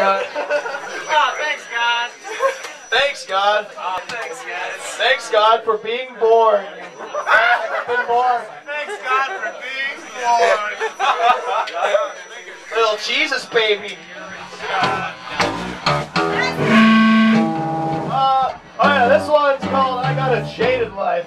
God. Oh, thanks, God. Thanks, God. Oh, thanks, guys. Thanks, God, for being born. Been born. Thanks, God, for being born. Little Jesus baby. Uh, oh yeah, this one's called I Got a Jaded Life.